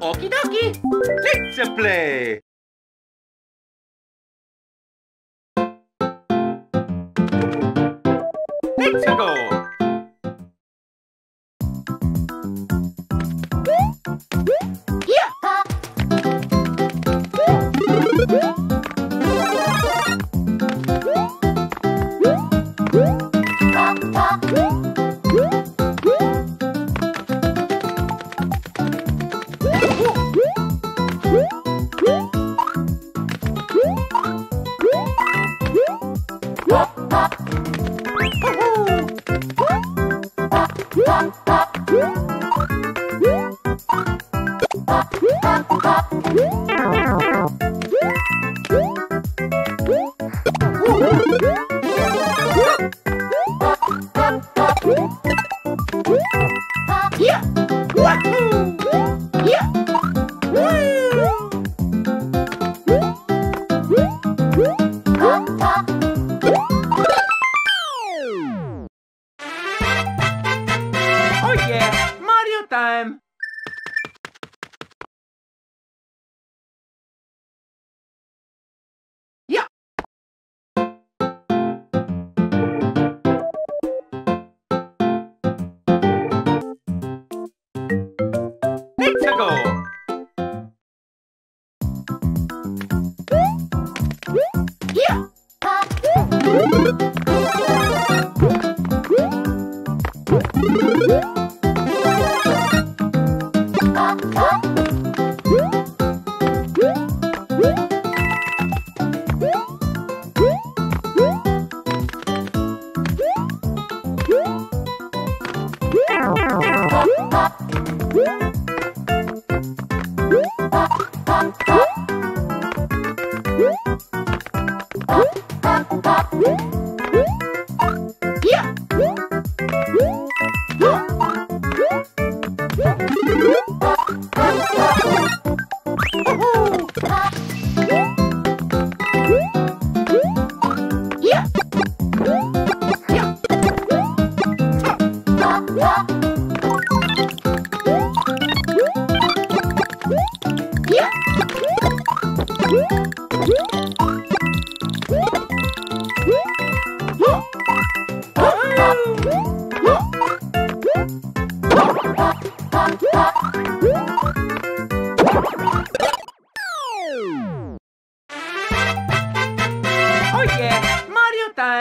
Okie dokie, let's play! Let's go!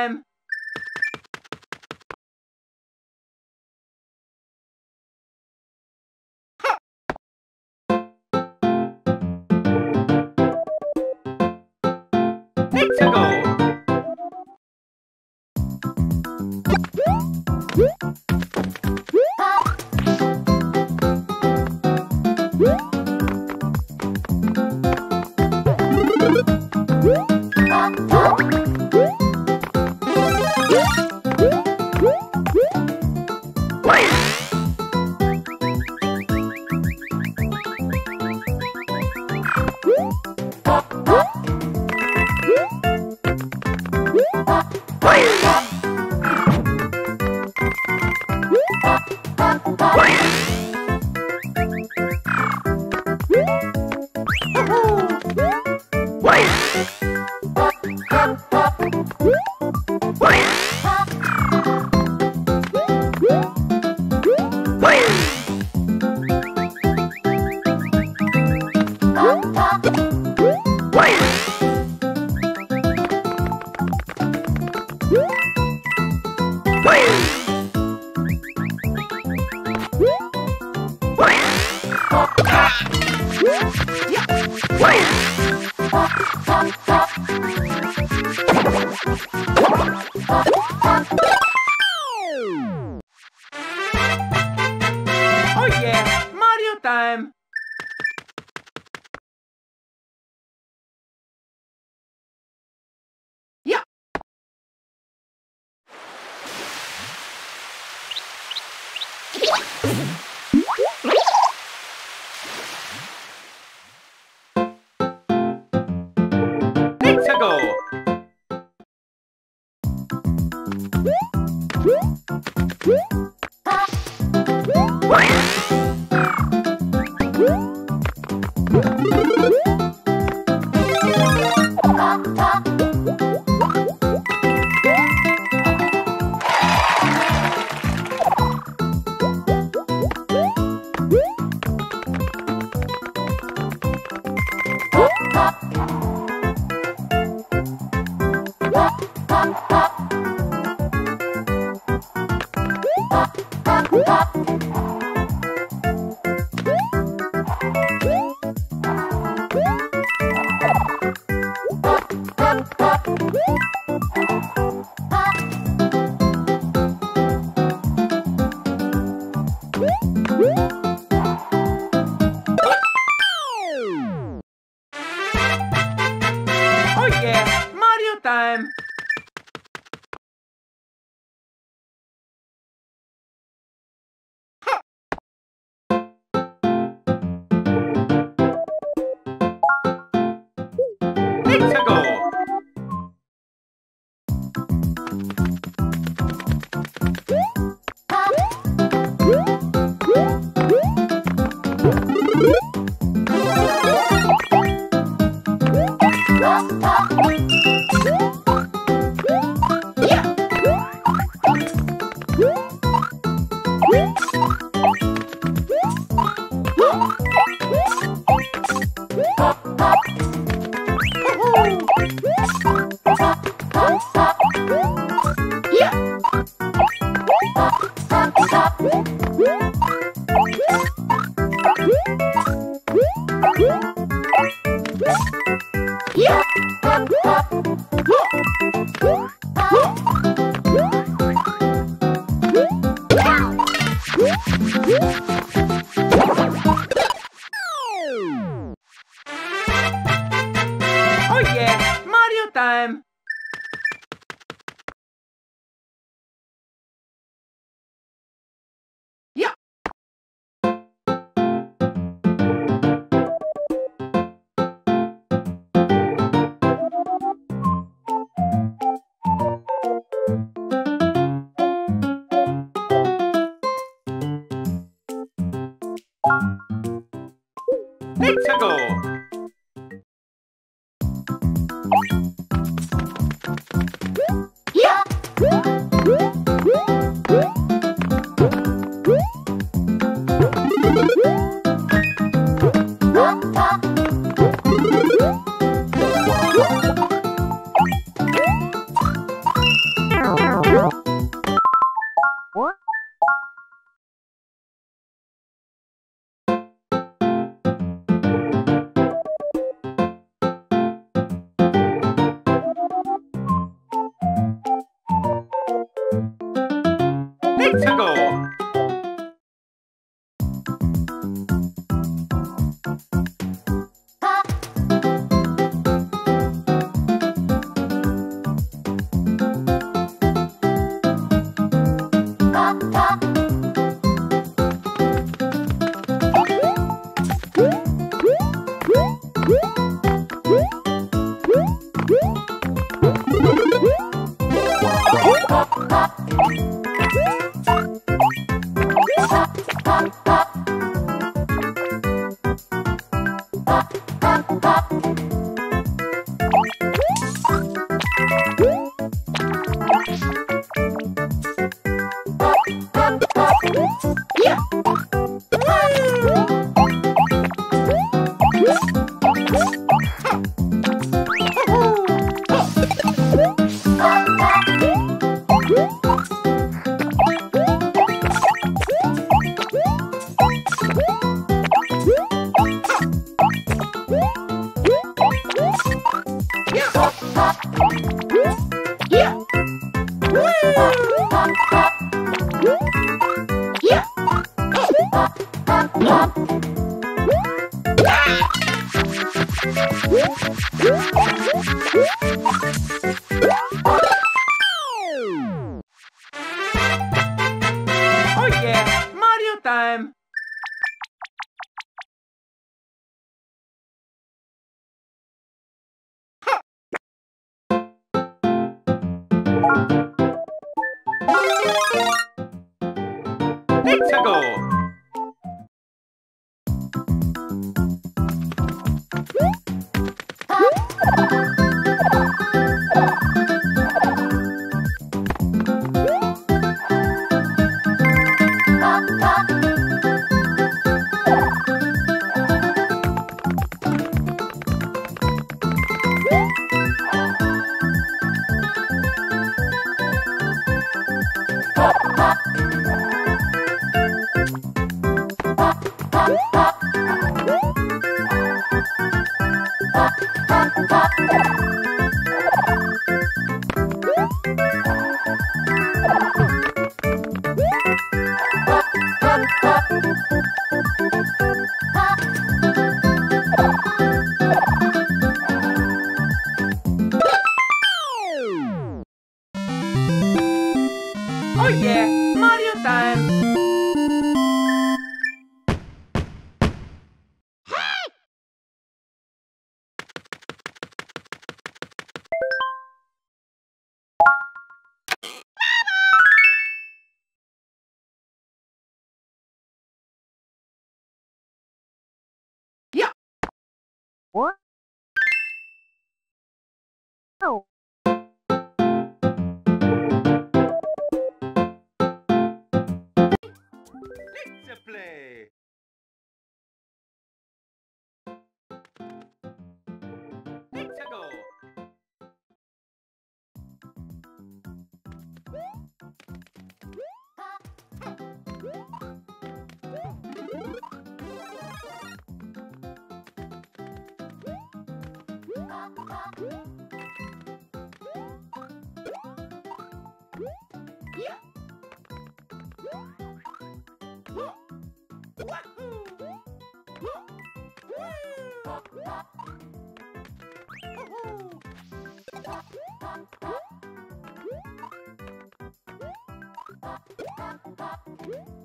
time. Let's go! Woo! Yeah, Mario time. Let's go. Let's Oh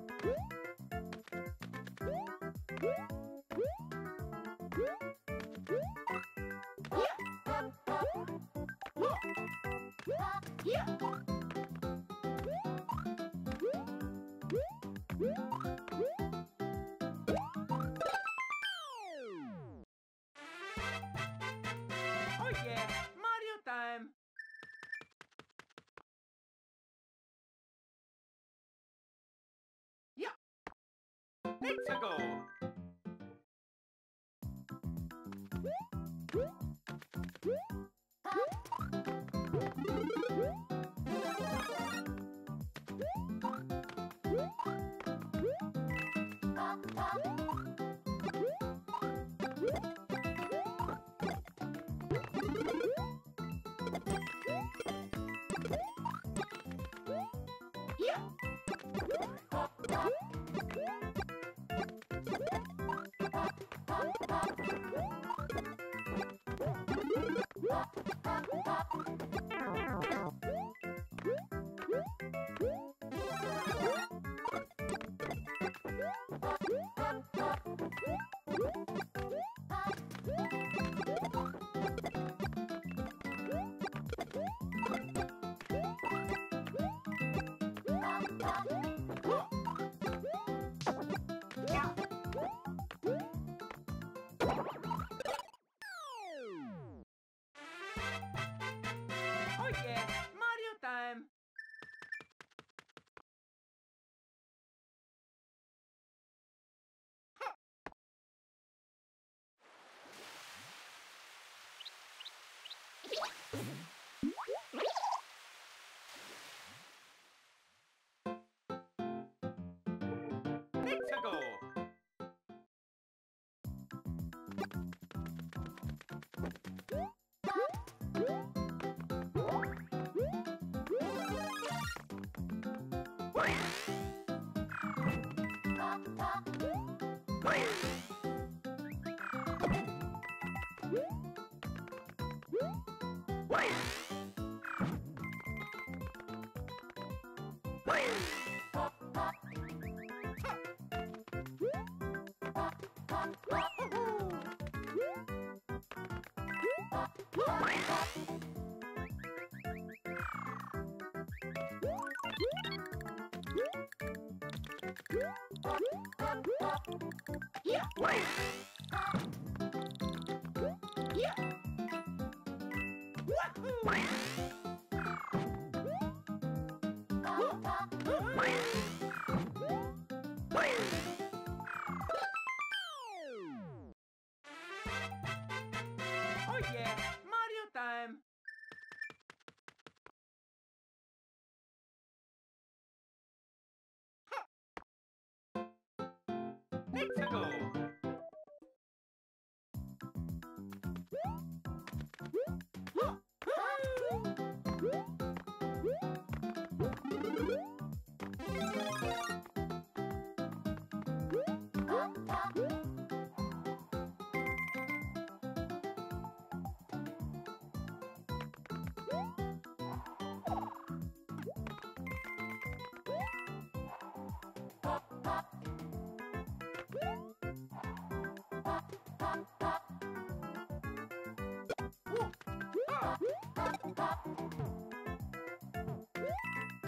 Let's go.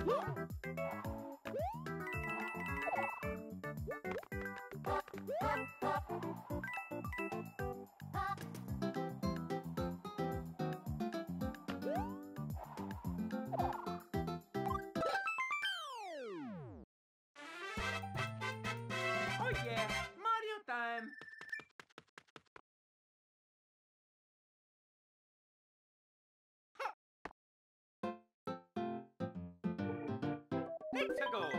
えっ? Let's go.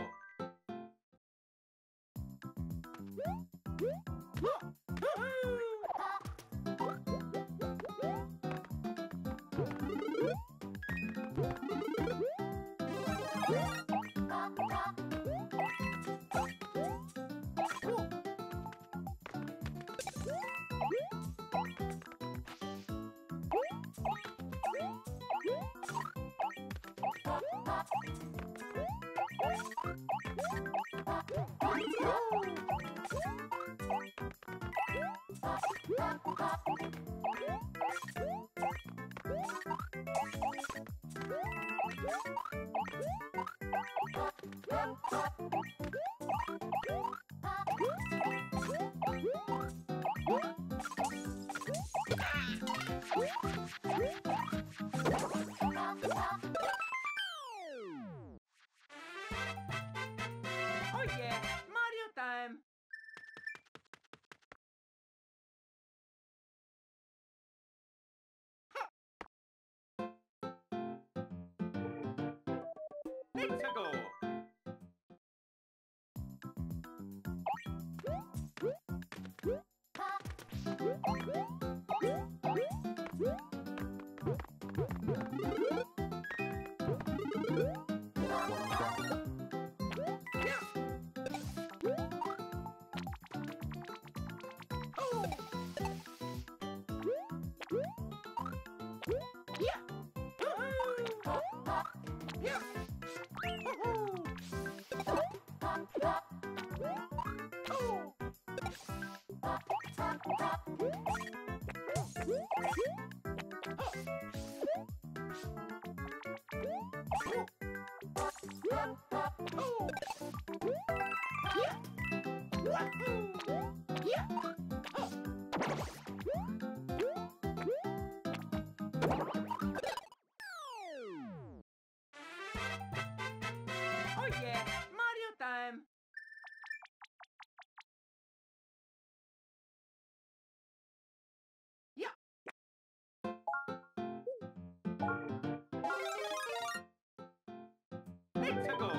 Let's go. Oh Let's go.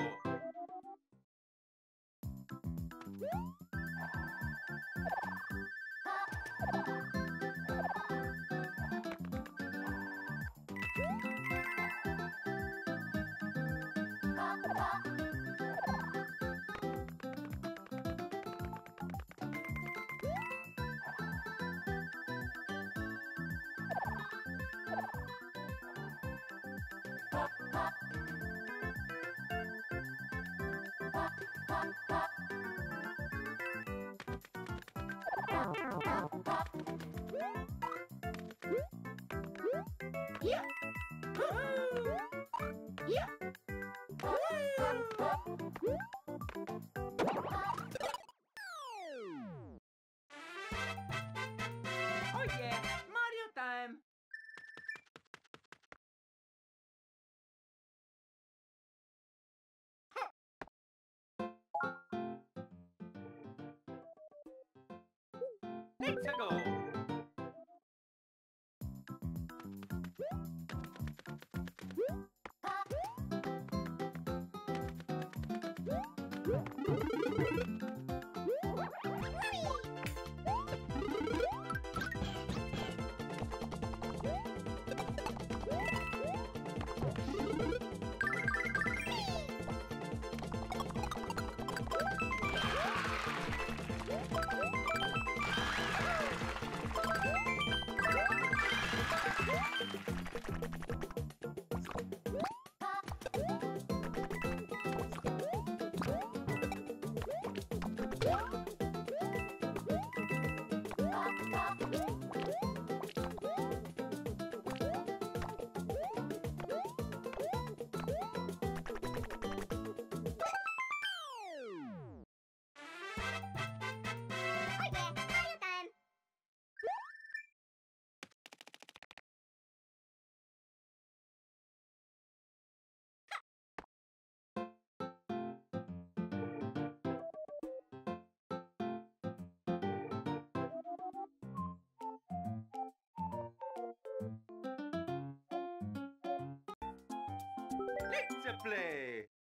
Yeah. Let's go. Let's play.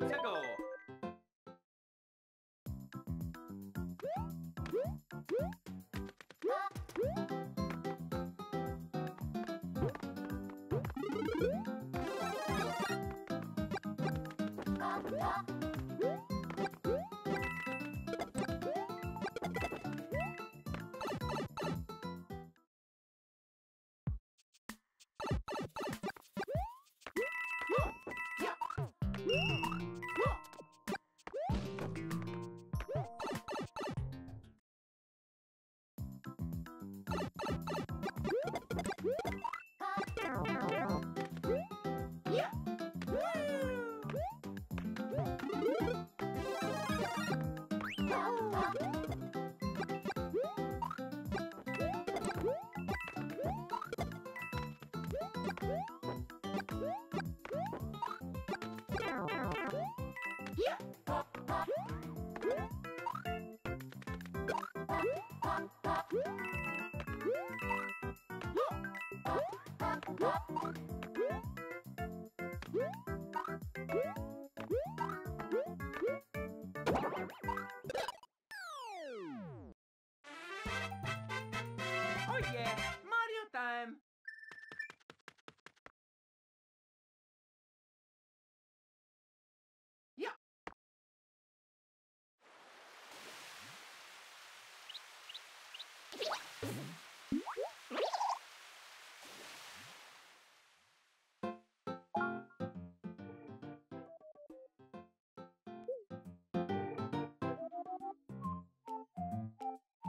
Let's a go. Oh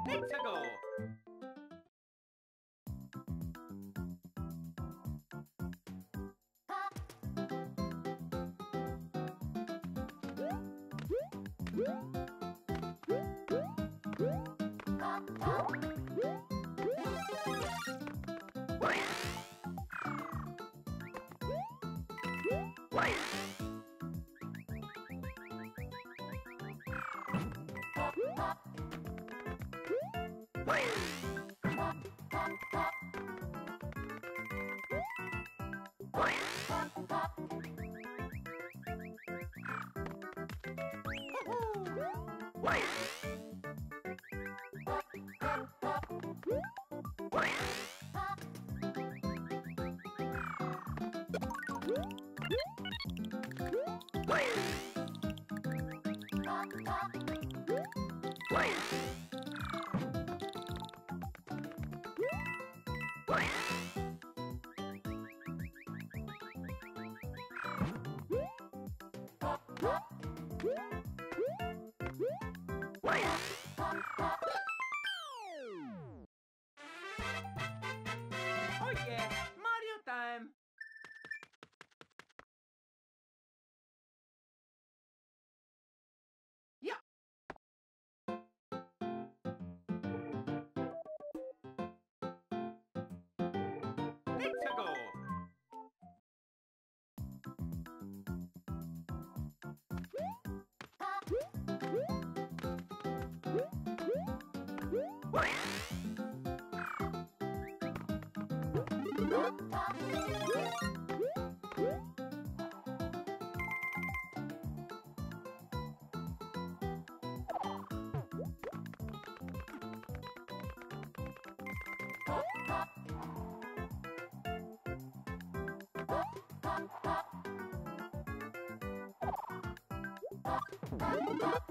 Let's go. Let's go.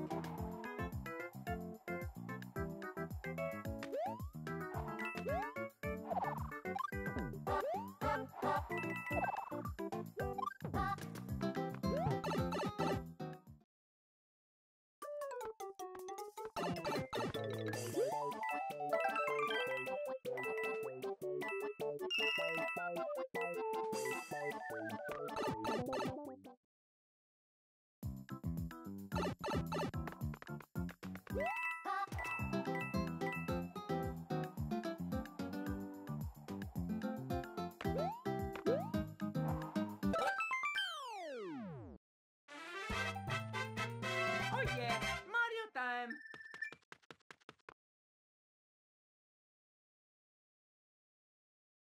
Oh yeah, Mario time.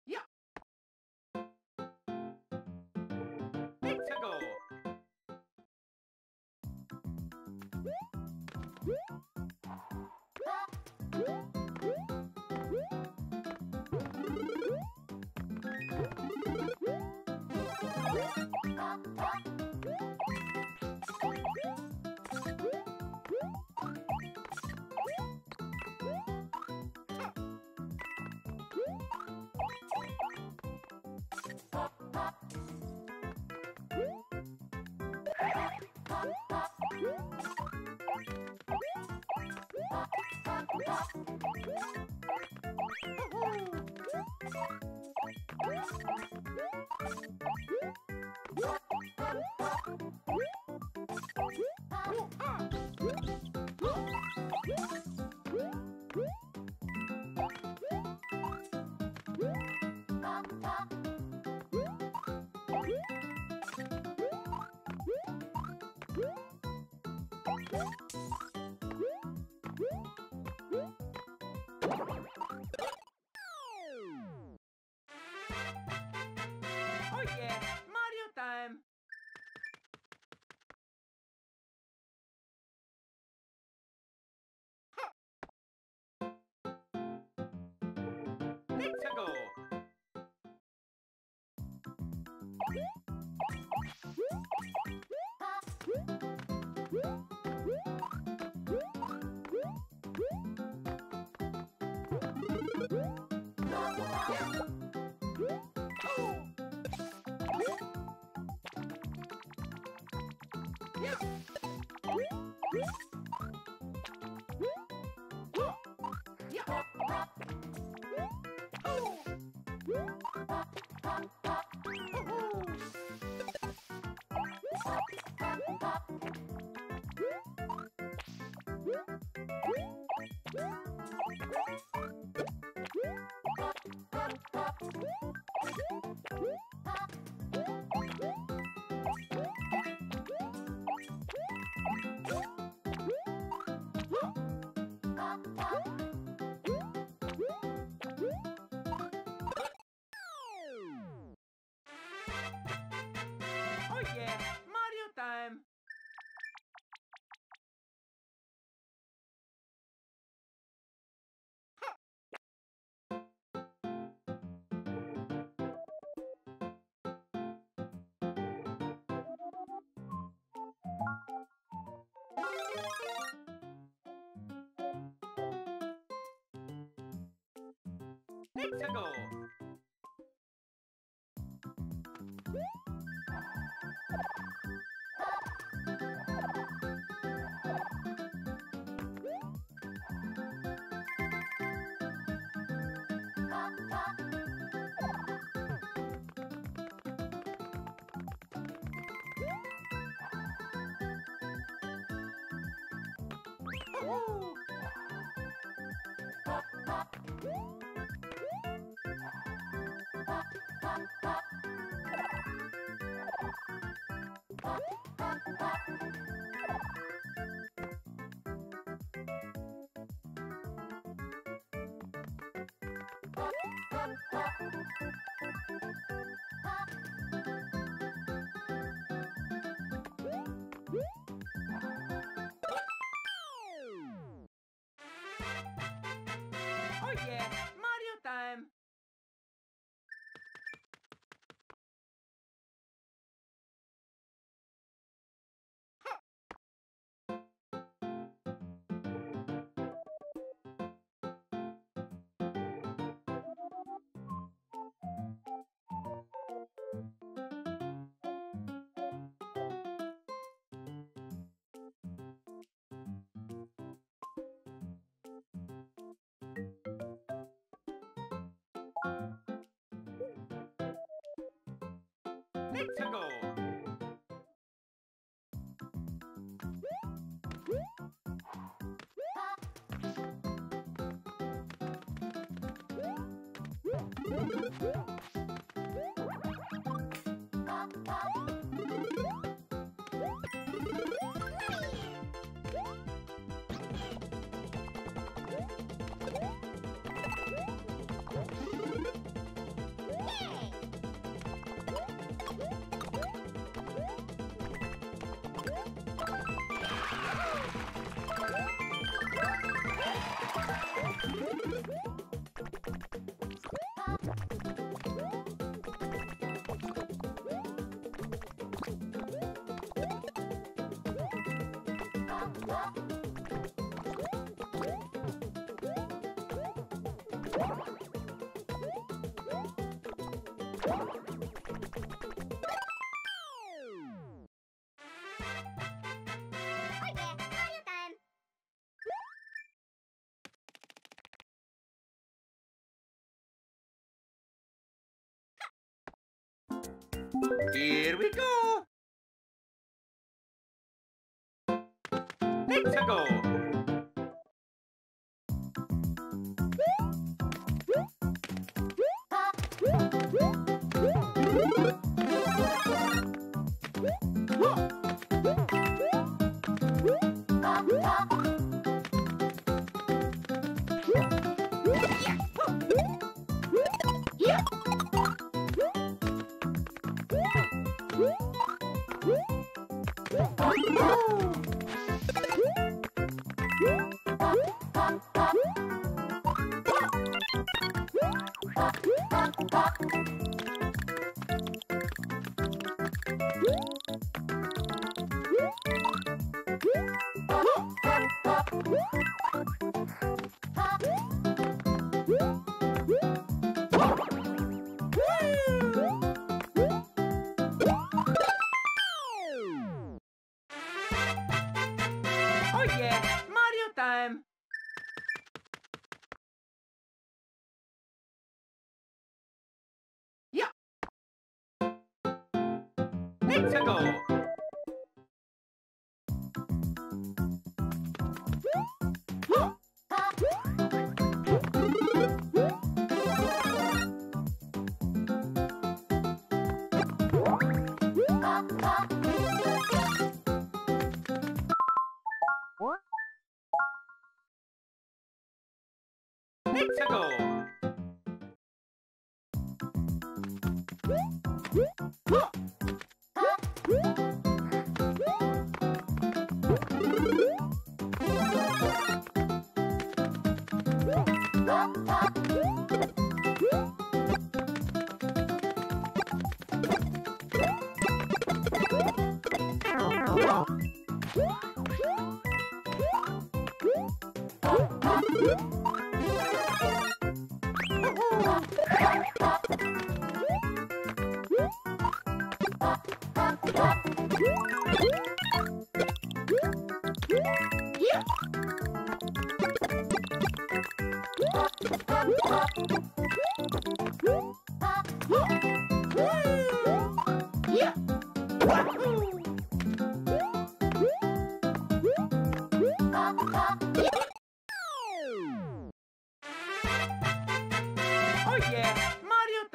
Yeah. Let's go. Let's go. Oh Let's go. Here we go. Let's go. Let's go.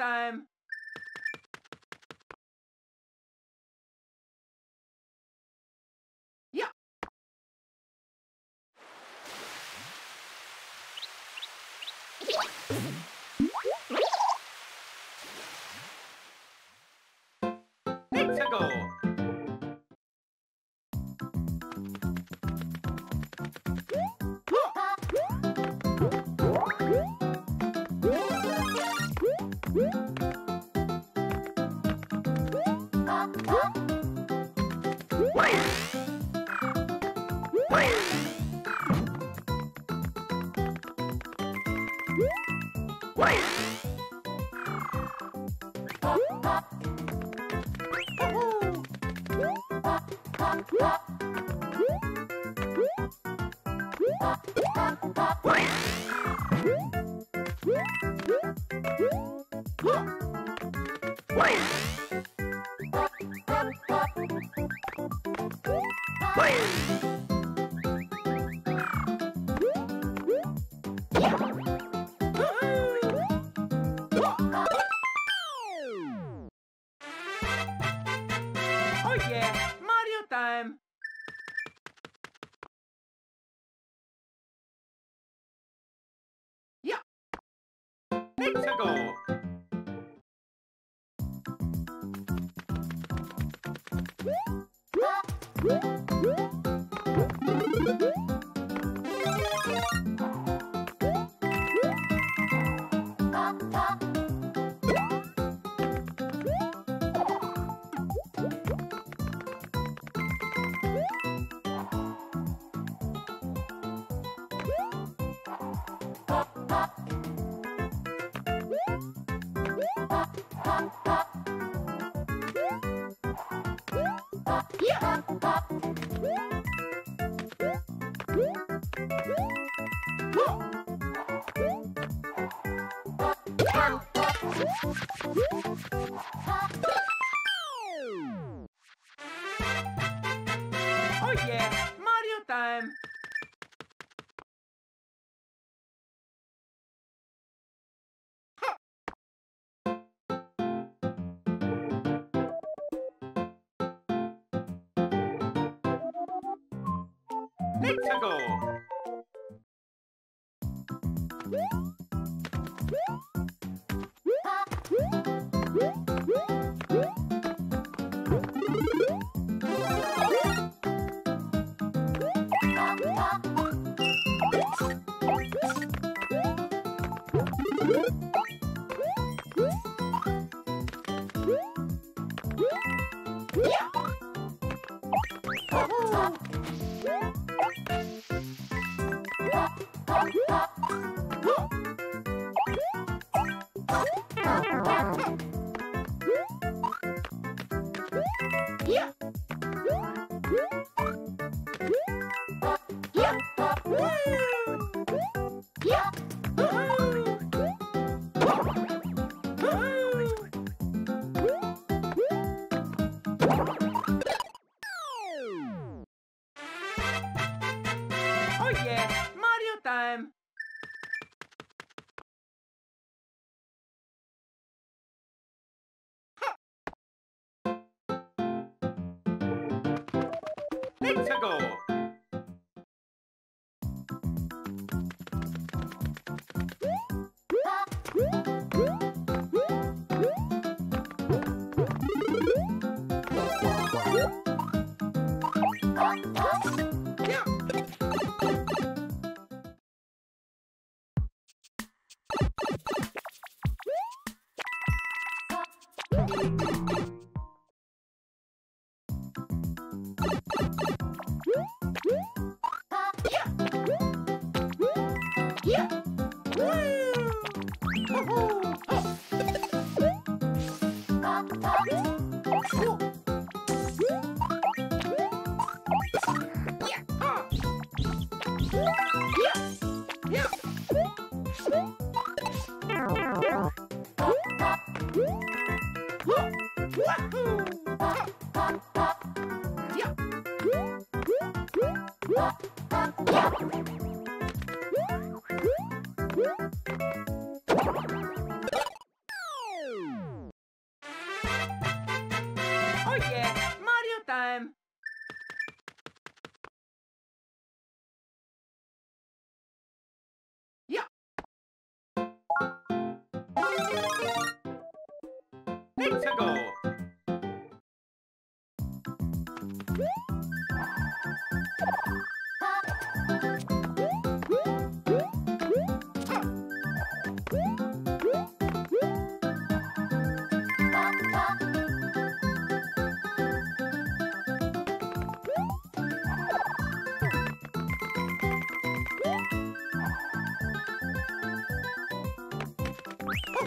Time. Let's go. Yeah. Let's go. Let's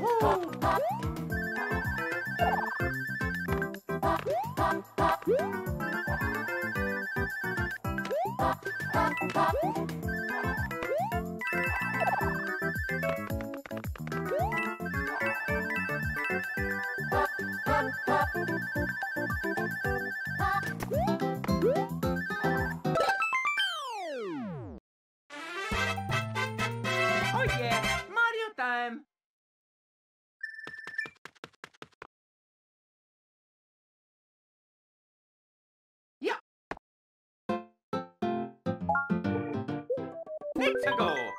Oh Let's go.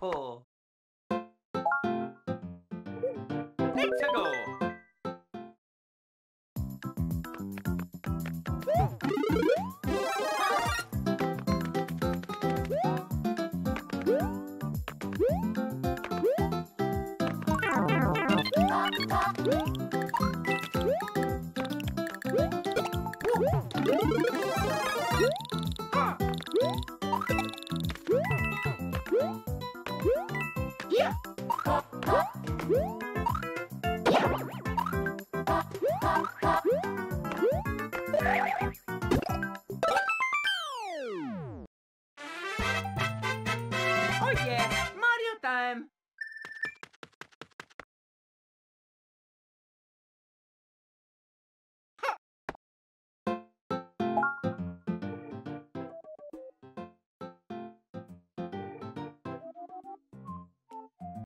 Oh